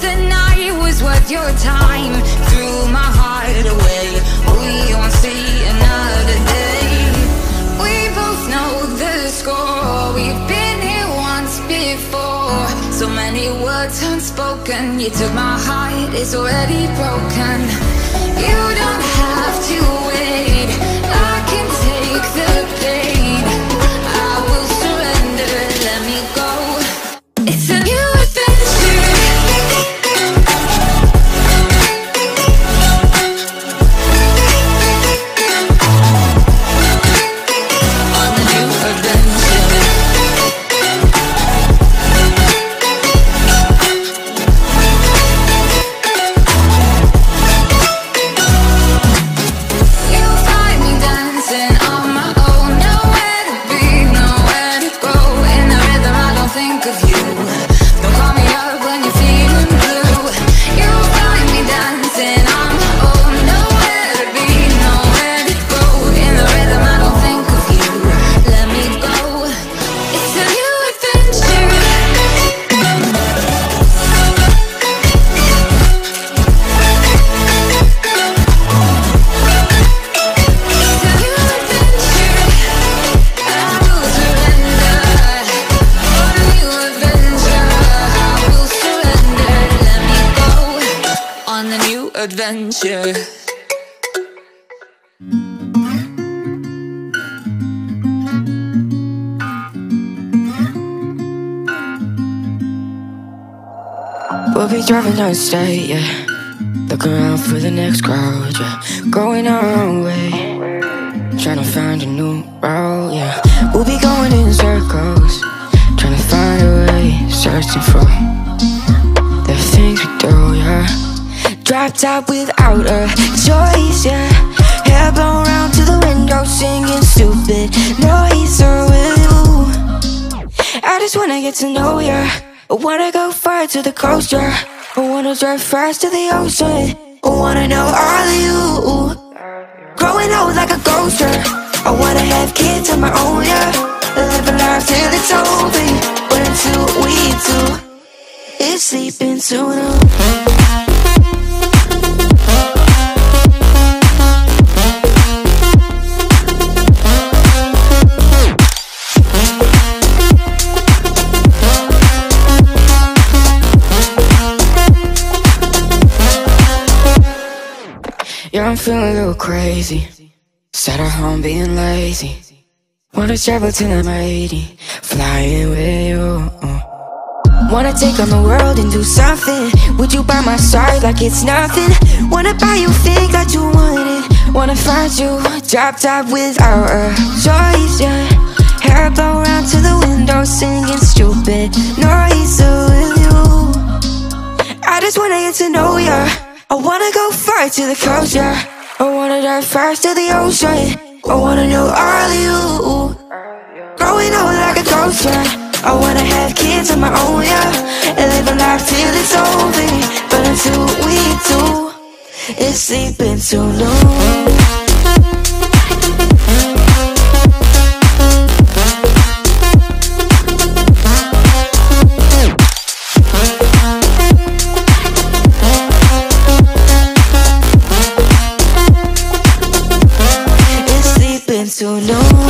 the night was worth your time. Threw my heart away. We won't see another day. We both know the score. We've been here once before. So many words unspoken. You took my heart, it's already broken. You don't have to We'll be driving down state, yeah. Looking around for the next crowd, yeah. Going our own way. Trying to find a new route, yeah. We'll be going in circles. Trying to find a way. Searching for the things we do, yeah. Drop top without a choice, yeah. Hair blown round to the window, singing stupid noise. Will you? I just wanna get to know ya. I wanna go far to the coast, yeah. I wanna drive fast to the ocean. I wanna know all of you. Growing old like a ghost, yeah. I wanna have kids of my own, yeah. Live a life till it's over. But until we do, it's sleeping sooner. Yeah, I'm feeling a little crazy. Sat at home being lazy. Wanna travel till I'm 80, flying with you. Uh. Wanna take on the world and do something. Would you by my side like it's nothing? Wanna buy you things that you wanted. Wanna find you drop top without a choice, yeah. Hair blow round to the window, singing stupid noise with you. I just wanna get to know ya. I wanna go far to the yeah. I wanna dive fast to the ocean. I wanna know all you. Growing up like a ghost, yeah. I wanna have kids of my own, yeah. And live a life till it's over. But until we do, it's sleeping too long. So no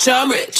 Rich, I'm rich.